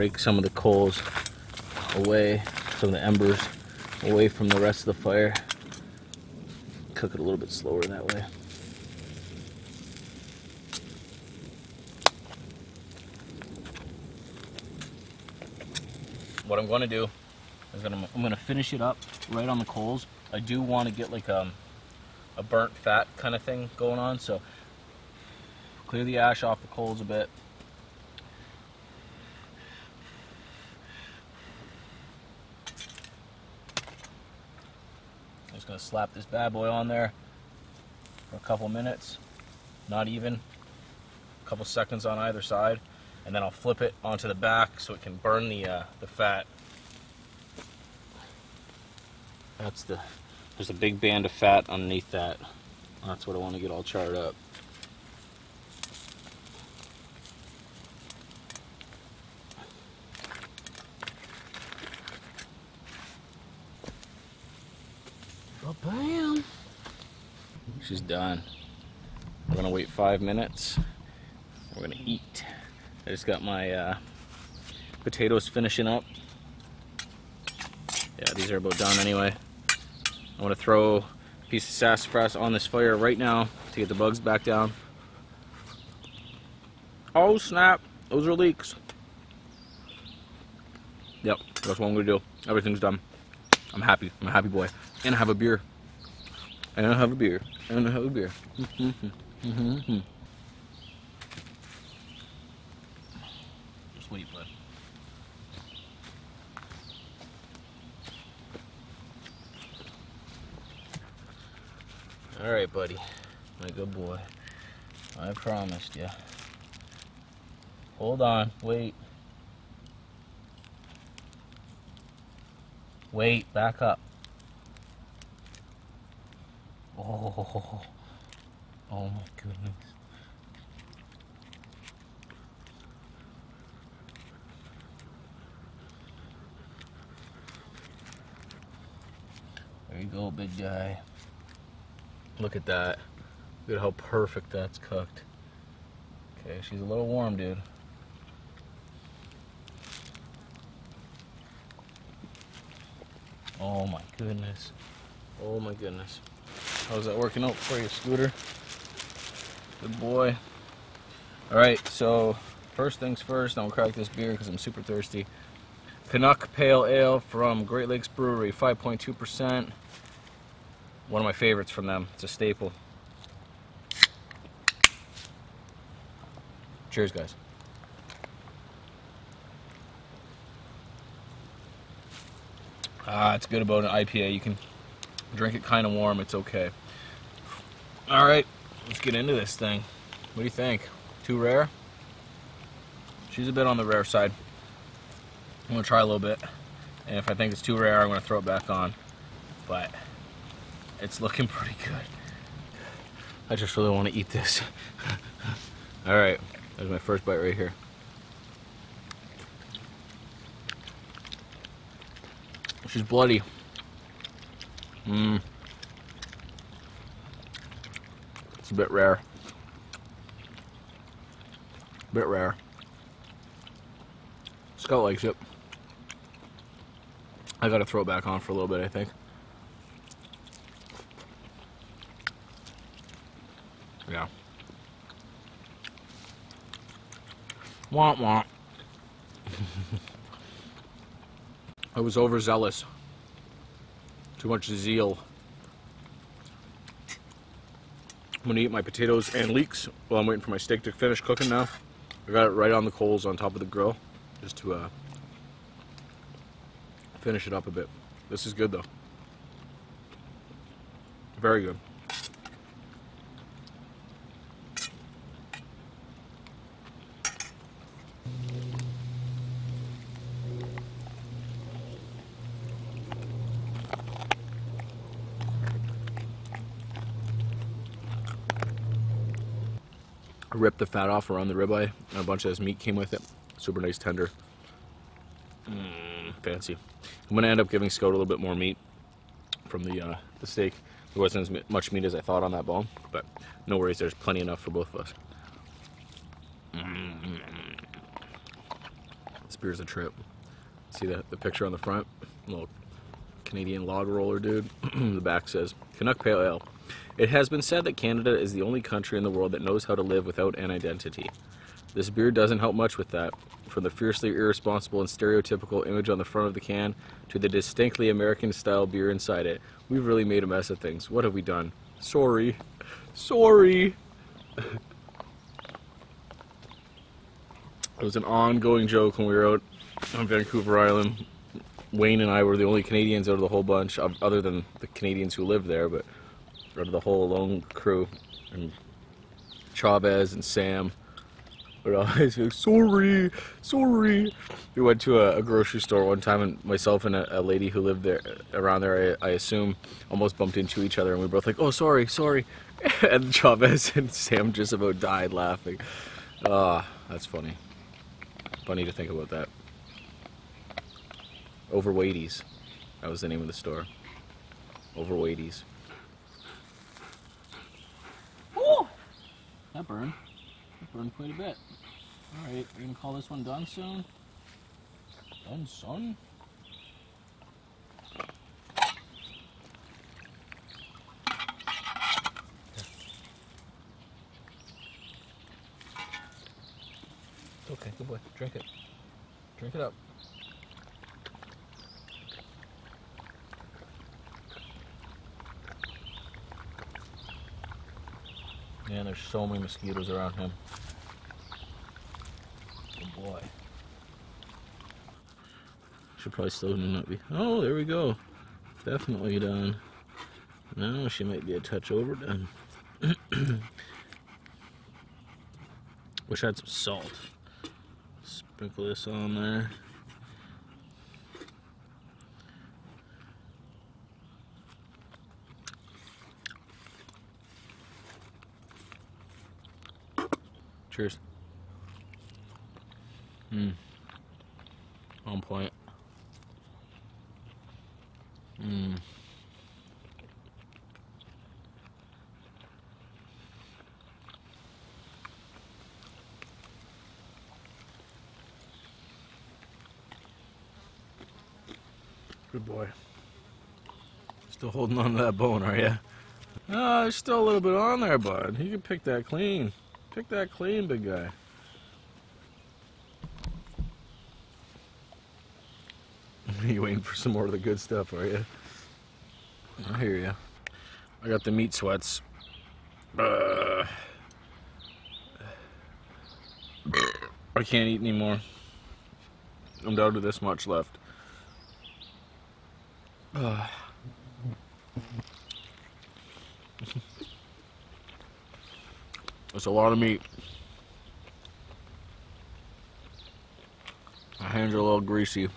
Break some of the coals away, some of the embers away from the rest of the fire. Cook it a little bit slower that way. What I'm going to do is I'm, I'm going to finish it up right on the coals. I do want to get like um, a burnt fat kind of thing going on, so clear the ash off the coals a bit. I'm just going to slap this bad boy on there for a couple minutes, not even, a couple seconds on either side, and then I'll flip it onto the back so it can burn the, uh, the fat. That's the, there's a big band of fat underneath that. That's what I want to get all charred up. Oh, bam! She's done. We're gonna wait five minutes. We're gonna eat. I just got my uh, potatoes finishing up. Yeah, these are about done anyway. I want to throw a piece of sassafras on this fire right now to get the bugs back down. Oh snap! Those are leeks. Yep, that's what I'm gonna do. Everything's done. I'm happy. I'm a happy boy. And I have a beer. And I have a beer. And I have a beer. mmm mmm mmm Just wait, bud. All right, buddy. My good boy. I promised you. Hold on. Wait. Wait. Back up. Oh. Oh my goodness. There you go, big guy. Look at that. Look at how perfect that's cooked. Okay, she's a little warm, dude. Oh my goodness. Oh my goodness. How's that working out for you, Scooter? Good boy. Alright, so first things first, I'm gonna crack this beer because I'm super thirsty. Canuck Pale Ale from Great Lakes Brewery, 5.2%. One of my favorites from them. It's a staple. Cheers, guys. Ah, it's good about an IPA. You can drink it kind of warm. It's okay. All right, let's get into this thing. What do you think? Too rare? She's a bit on the rare side. I'm gonna try a little bit, and if I think it's too rare, I'm gonna throw it back on. But it's looking *laughs* pretty good. I just really want to eat this. *laughs* All right, there's my first bite right here. She's bloody. Mmm. It's a bit rare. Bit rare. Scout likes it. I gotta throw it back on for a little bit, I think. Yeah. Womp womp. *laughs* I was overzealous. Too much zeal. I'm gonna eat my potatoes and leeks while I'm waiting for my steak to finish cooking now. I got it right on the coals on top of the grill just to uh, finish it up a bit. This is good though. Very good. Ripped the fat off around the ribeye, and a bunch of this meat came with it. Super nice tender. Mm, fancy. I'm gonna end up giving Scout a little bit more meat from the uh, the steak. There wasn't as much meat as I thought on that bone, but no worries. There's plenty enough for both of us. Mm. A trip. See the, the picture on the front? Little Canadian log roller dude. *clears throat* the back says Canuck Pale Ale. It has been said that Canada is the only country in the world that knows how to live without an identity. This beer doesn't help much with that. From the fiercely irresponsible and stereotypical image on the front of the can to the distinctly American style beer inside it, we've really made a mess of things. What have we done? Sorry. Sorry. *laughs* It was an ongoing joke when we were out on Vancouver Island. Wayne and I were the only Canadians out of the whole bunch, other than the Canadians who lived there, but out of the whole lone crew. And Chavez and Sam *laughs* would always like, sorry, sorry. We went to a, a grocery store one time, and myself and a, a lady who lived there around there, I, I assume, almost bumped into each other, and we were both like, oh, sorry, sorry. *laughs* and Chavez and Sam just about died laughing. Ah, that's funny. Funny to think about that. Overwaitea's. That was the name of the store. Overwaitea's. Ooh! That burned. That burned quite a bit. Alright, we're gonna call this one done soon. Done, son? Okay, good boy. Drink it. Drink it up. Man, there's so many mosquitoes around him. Good boy. Should probably slow him up. Oh, there we go. Definitely done. Now she might be a touch overdone. *clears throat* Wish I had some salt. Sprinkle this on there. Cheers. Hmm. On point. Hmm. Good boy. Still holding on to that bone, are you? Oh, there's still a little bit on there, bud. You can pick that clean. Pick that clean, big guy. *laughs* you waiting for some more of the good stuff, are you? I hear you. I got the meat sweats. Uh, I can't eat anymore. I'm down to this much left. Uh. That's a lot of meat. My hands are a little greasy.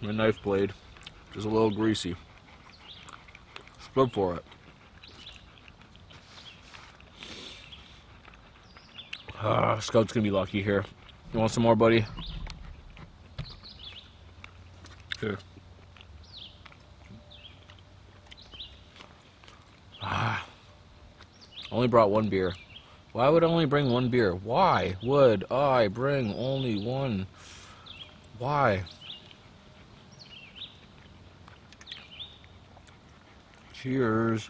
My knife blade is a little greasy. It's good for it. Ah, Scout's gonna be lucky here. You want some more, buddy? Here. Ah. Only brought one beer. Why would I only bring one beer? Why would I bring only one? Why? Cheers.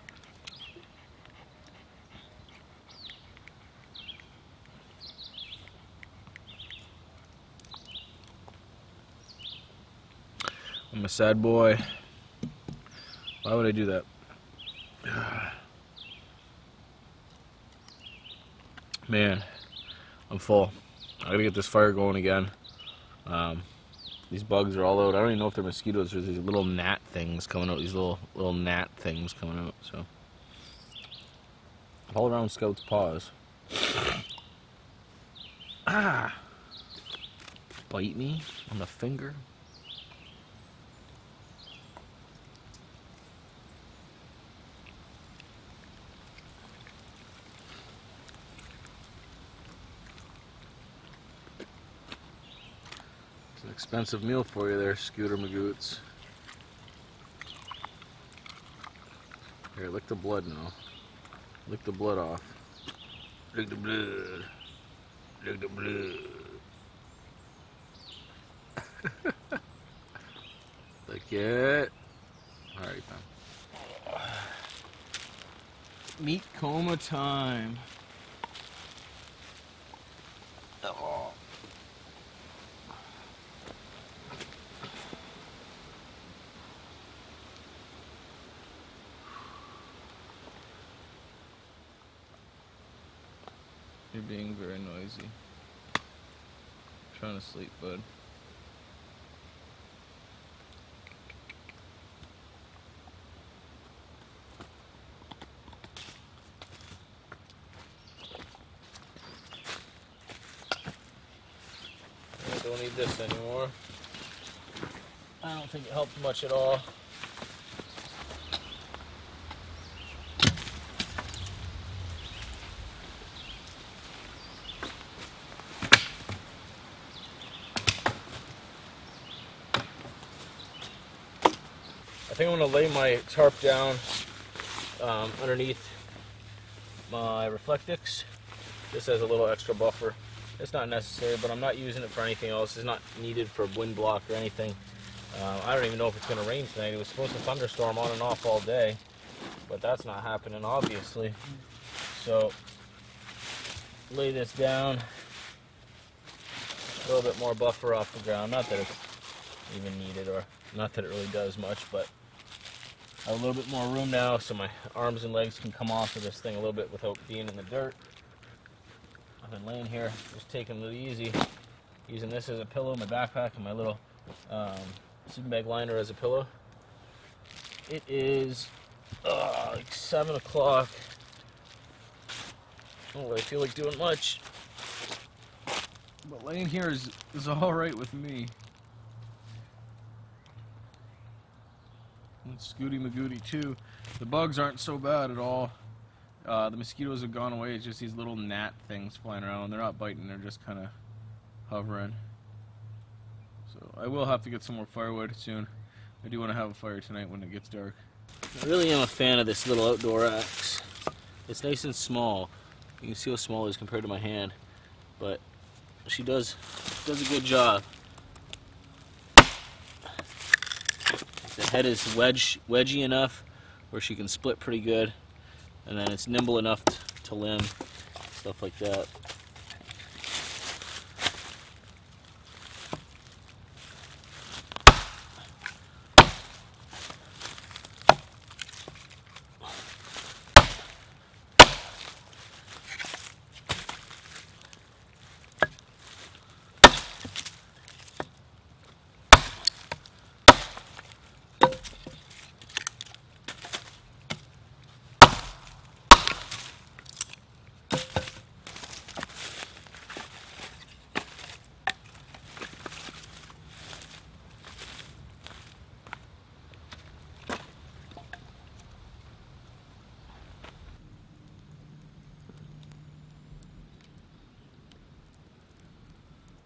I'm a sad boy. Why would I do that? Man, I'm full. I gotta get this fire going again. Um, these bugs are all out. I don't even know if they're mosquitoes. There's these little gnat things coming out. These little little gnat things coming out. So all around Scout's paws. *coughs* Ah! Bite me on the finger. Expensive meal for you there, Scooter Magoots. Here, lick the blood now. Lick the blood off. Lick the blood. Lick the blood. Look it. Alright, then. Meat coma time. Oh. You're being very noisy. trying to sleep, bud. I don't need this anymore. I don't think it helped much at all. Think I'm gonna lay my tarp down um, underneath my Reflectix. This has a little extra buffer. It's not necessary, but I'm not using it for anything else. It's not needed for wind block or anything. Uh, I don't even know if it's gonna rain tonight. It was supposed to thunderstorm on and off all day, but that's not happening, obviously. So, lay this down. A little bit more buffer off the ground. Not that it's even needed, or not that it really does much, but a little bit more room now so my arms and legs can come off of this thing a little bit without being in the dirt. I've been laying here, just taking it easy, using this as a pillow, my backpack, and my little um, sleeping bag liner as a pillow. It is uh, like 7 o'clock. I don't really feel like doing much. But laying here is, is alright with me. Scooty Magooty too. The bugs aren't so bad at all. Uh, the mosquitoes have gone away. It's just these little gnat things flying around. They're not biting. They're just kind of hovering. So I will have to get some more firewood soon. I do want to have a fire tonight when it gets dark. I really am a fan of this little outdoor axe. It's nice and small. You can see how small it is compared to my hand, but she does does a good job. The head is wedge wedgy enough where she can split pretty good, and then it's nimble enough to limb, stuff like that.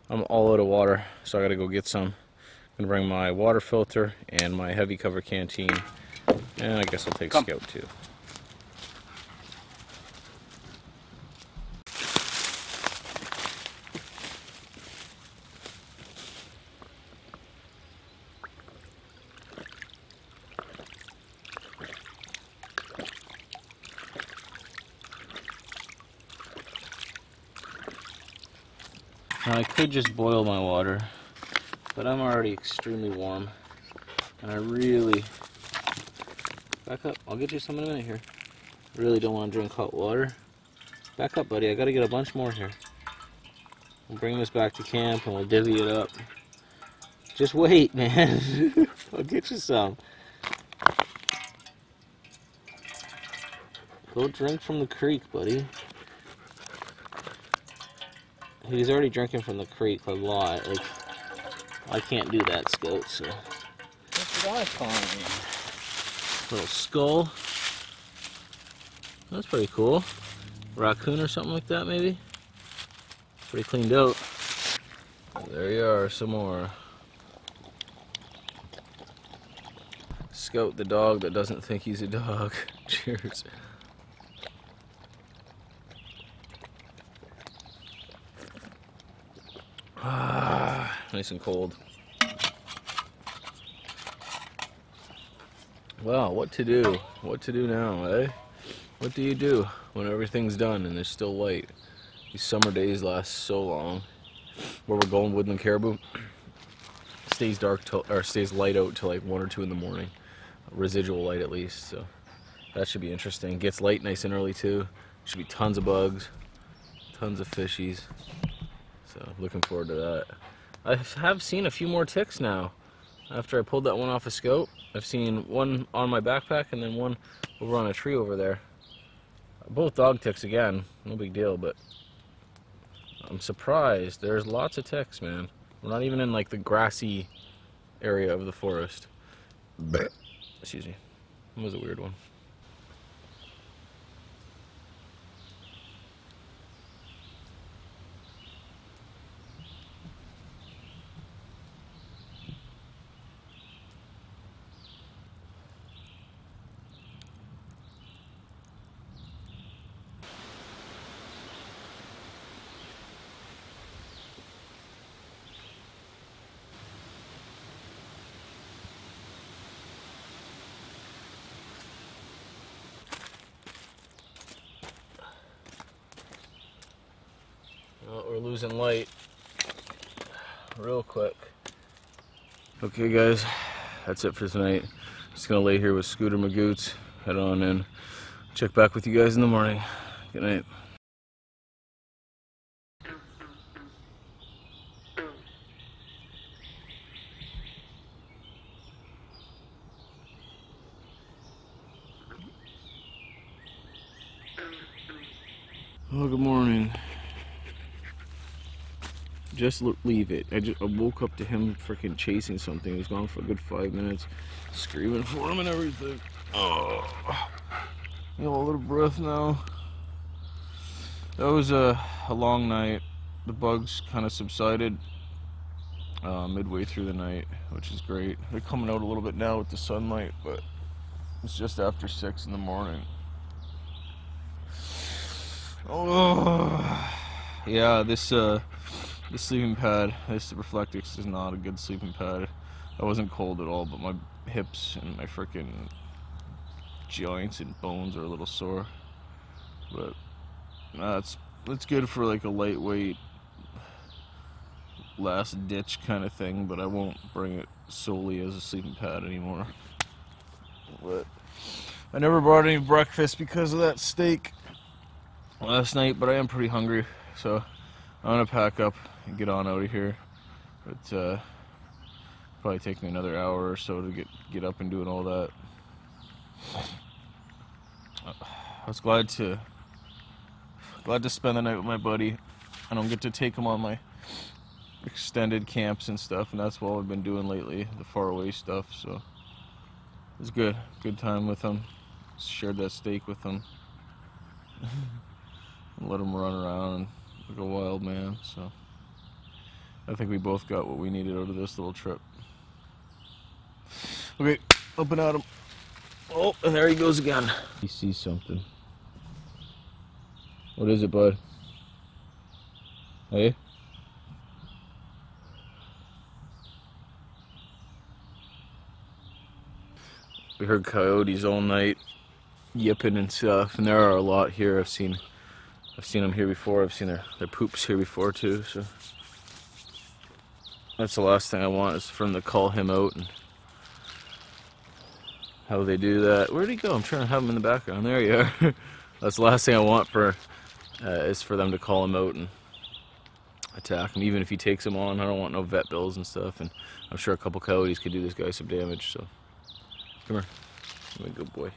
I'm all out of water, so I gotta go get some. I'm gonna bring my water filter and my heavy cover canteen, and I guess I'll take Come. Scout too. Now, I could just boil my water, but I'm already extremely warm, and I really back up. I'll get you some in a minute here. Really don't want to drink hot water. Back up, buddy. I gotta get a bunch more here. We'll bring this back to camp and we'll divvy it up. Just wait, *laughs* man. I'll get you some. Go drink from the creek, buddy. He's already drinking from the creek a lot. Like, I can't do that, Scout, so. What did I find? Little skull. That's pretty cool. Raccoon or something like that, maybe? Pretty cleaned out. There you are, some more. Scout the dog that doesn't think he's a dog. *laughs* Cheers. Ah, nice and cold. Wow, what to do? What to do now, eh? What do you do when everything's done and there's still light? These summer days last so long. Where we're going, Woodland Caribou, stays dark till, or stays light out till like one or two in the morning, residual light at least. So that should be interesting. Gets light nice and early too. Should be tons of bugs, tons of fishies. So looking forward to that. I have seen a few more ticks now. After I pulled that one off a Scout, I've seen one on my backpack and then one over on a tree over there. Both dog ticks again, no big deal, but I'm surprised. There's lots of ticks, man. We're not even in like the grassy area of the forest. Excuse me. That was a weird one. Well, light real quick. Okay, guys, that's it for tonight. Just gonna lay here with Scooter Magoots, head on in. Check back with you guys in the morning. Good night. Oh, good morning. Just leave it. I just I woke up to him freaking chasing something. He was gone for a good five minutes, screaming for him and everything. Oh, you know, a little breath now. That was a, a long night. The bugs kind of subsided uh, midway through the night, which is great. They're coming out a little bit now with the sunlight, but it's just after six in the morning. Oh, yeah. This uh, this sleeping pad, this Reflectix is not a good sleeping pad. I wasn't cold at all, but my hips and my freaking joints and bones are a little sore. But uh, it's it's good for like a lightweight last ditch kind of thing. But I won't bring it solely as a sleeping pad anymore. But I never brought any breakfast because of that steak last night, but I am pretty hungry, so I'm gonna pack up and get on out of here. But uh, probably take me another hour or so to get get up and doing all that. I was glad to glad to spend the night with my buddy. I don't get to take him on my extended camps and stuff, and that's what I've been doing lately, the far away stuff. So it was good, good time with him. Shared that steak with him. *laughs* let him run around like a wild man. So I think we both got what we needed out of this little trip. Okay, open at him. Oh, and there he goes again. He sees something. What is it, bud? Hey? We heard coyotes all night yipping and stuff, and there are a lot here. I've seen I've seen them here before. I've seen their, their poops here before too. So that's the last thing I want is for them to call him out and how they do that. Where'd he go? I'm trying to have him in the background. There you are. *laughs* that's the last thing I want for uh, is for them to call him out and attack him. Even if he takes him on, I don't want no vet bills and stuff. And I'm sure a couple coyotes could do this guy some damage. So come here, my good boy.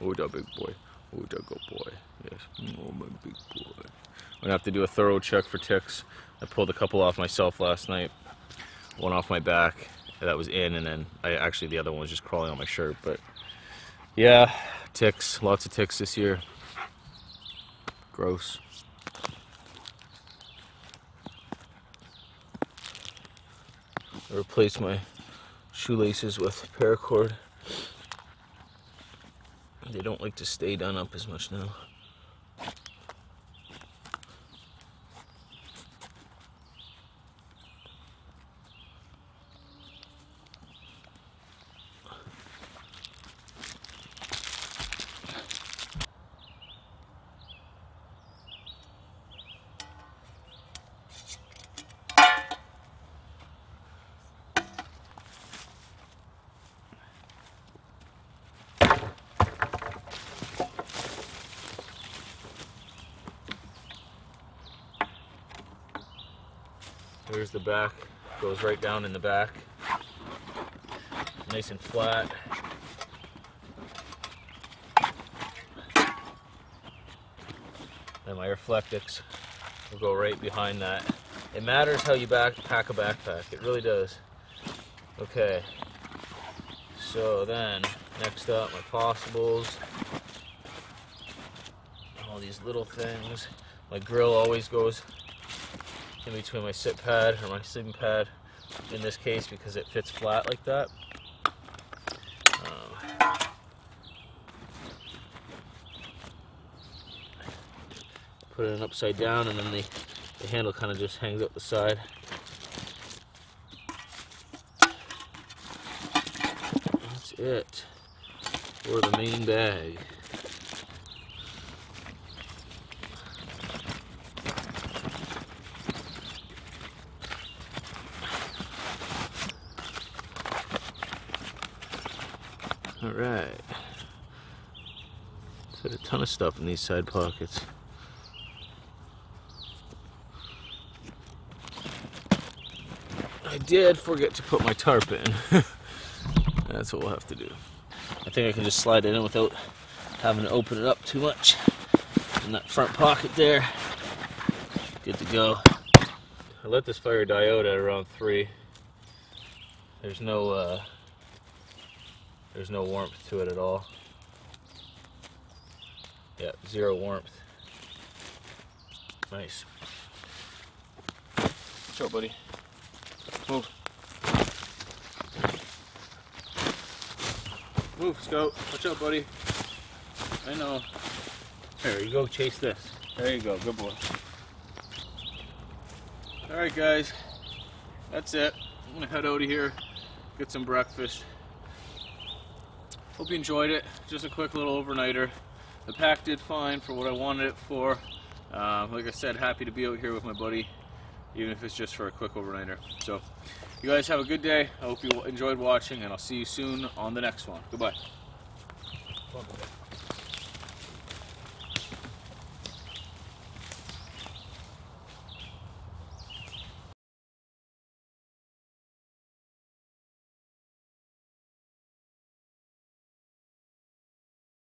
Oh, that big boy. Oh, that good boy. Yes. Oh, my big boy. I'm gonna have to do a thorough check for ticks. I pulled a couple off myself last night. One off my back that was in, and then I actually the other one was just crawling on my shirt. But yeah, ticks. Lots of ticks this year. Gross. I replaced my shoelaces with paracord. They don't like to stay done up as much now. The back, goes right down in the back. Nice and flat. And my Reflectix will go right behind that. It matters how you back pack a backpack. It really does. Okay. So then, next up, my possibles. All these little things. My grill always goes in between my sit pad or my sleeping pad. In this case, because it fits flat like that. Um, put it upside down, and then the, the handle kind of just hangs up the side. That's it for the main bag. All right. Fit a ton of stuff in these side pockets. I did forget to put my tarp in. *laughs* That's what we'll have to do. I think I can just slide it in without having to open it up too much. In that front pocket there. Good to go. I let this fire die out at around three. There's no uh, there's no warmth to it at all. Yeah, zero warmth. Nice. What's up, buddy? Move. Move, Scout. Watch out, buddy. I know. There you go, chase this. There you go, good boy. Alright, guys. That's it. I'm gonna head out of here, get some breakfast. Hope you enjoyed it. Just a quick little overnighter. The pack did fine for what I wanted it for. Uh, like I said, happy to be out here with my buddy, even if it's just for a quick overnighter. So, you guys have a good day. I hope you enjoyed watching, and I'll see you soon on the next one. Goodbye.